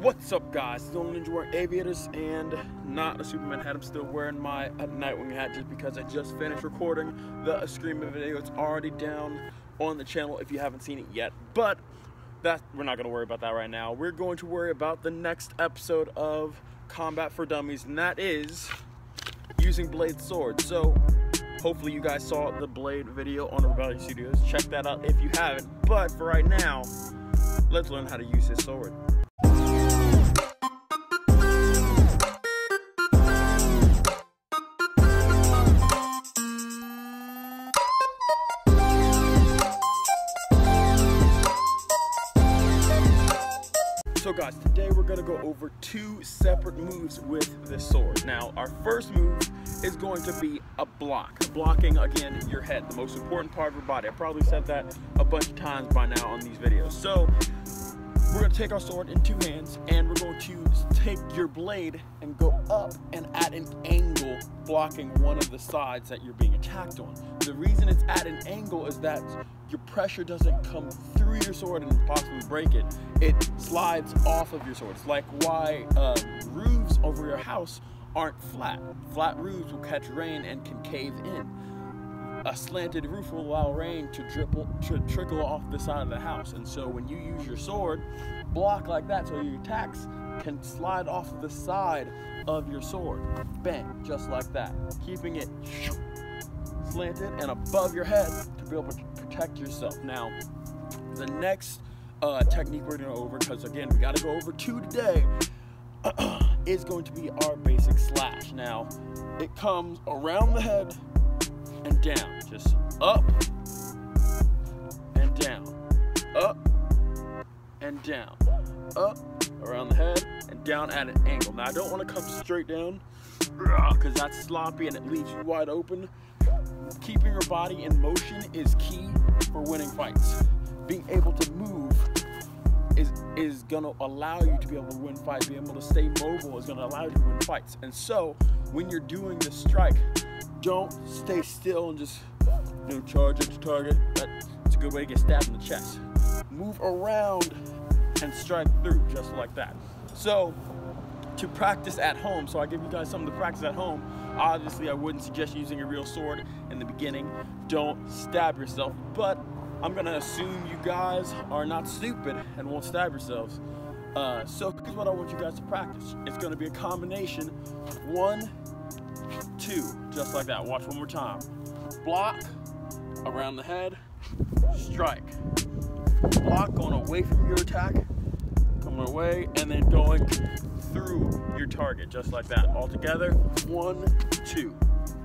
What's up guys, still Ninja wearing aviators and not a Superman hat. I'm still wearing my Nightwing hat just because I just finished recording the Scream video. It's already down on the channel if you haven't seen it yet. But that we're not gonna worry about that right now. We're going to worry about the next episode of Combat for Dummies, and that is using Blade Sword. So hopefully you guys saw the Blade video on Rebellion Studios. Check that out if you haven't. But for right now, let's learn how to use his sword. So guys, today we're gonna go over two separate moves with this sword. Now, our first move is going to be a block. Blocking, again, your head, the most important part of your body. I probably said that a bunch of times by now on these videos. So, take our sword in two hands and we're going to take your blade and go up and at an angle blocking one of the sides that you're being attacked on. The reason it's at an angle is that your pressure doesn't come through your sword and possibly break it. It slides off of your sword. It's like why uh, roofs over your house aren't flat. Flat roofs will catch rain and can cave in. A slanted roof will allow rain to dribble, to trickle off the side of the house. And so when you use your sword, block like that so your attacks can slide off the side of your sword. Bang, just like that. Keeping it slanted and above your head to be able to protect yourself. Now, the next uh, technique we're gonna go over, because again, we gotta go over two today, is going to be our basic slash. Now, it comes around the head and down, just up and down, up and down, up around the head and down at an angle. Now, I don't wanna come straight down, because that's sloppy and it leaves you wide open keeping your body in motion is key for winning fights. Being able to move is is gonna allow you to be able to win fights. Being able to stay mobile is gonna allow you to win fights. And so when you're doing the strike, don't stay still and just you know charge at your target. That's a good way to get stabbed in the chest. Move around and strike through just like that. So to practice at home, so I give you guys something to practice at home. Obviously, I wouldn't suggest using a real sword in the beginning. Don't stab yourself, but I'm gonna assume you guys are not stupid and won't stab yourselves. Uh, so here's what I want you guys to practice. It's gonna be a combination, one, two, just like that. Watch one more time. Block, around the head, strike. Block going away from your attack, coming away, and then going through your target, just like that. All together, one, two.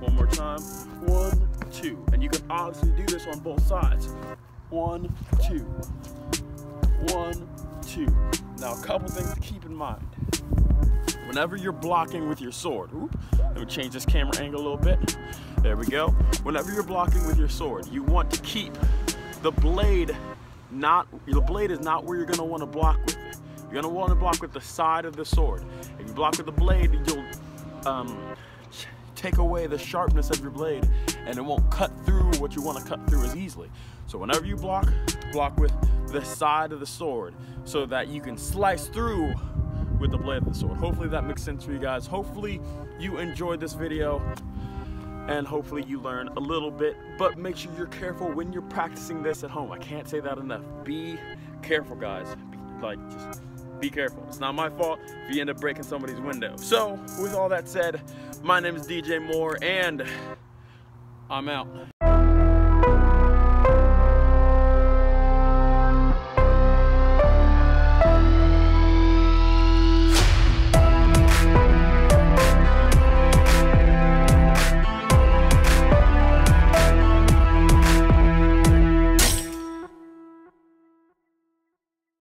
One more time, one, two. And you can obviously do this on both sides. One, two, one, two. Now, a couple things to keep in mind. Whenever you're blocking with your sword, let me change this camera angle a little bit. There we go. Whenever you're blocking with your sword, you want to keep the blade not, the blade is not where you're gonna wanna block with it. You're gonna wanna block with the side of the sword. If you block with the blade, you'll um, take away the sharpness of your blade and it won't cut through what you wanna cut through as easily. So whenever you block, block with the side of the sword so that you can slice through with the blade of the sword. Hopefully that makes sense for you guys. Hopefully you enjoyed this video and hopefully you learn a little bit, but make sure you're careful when you're practicing this at home. I can't say that enough. Be careful, guys. Be, like, just be careful. It's not my fault if you end up breaking somebody's window. So, with all that said, my name is DJ Moore, and I'm out.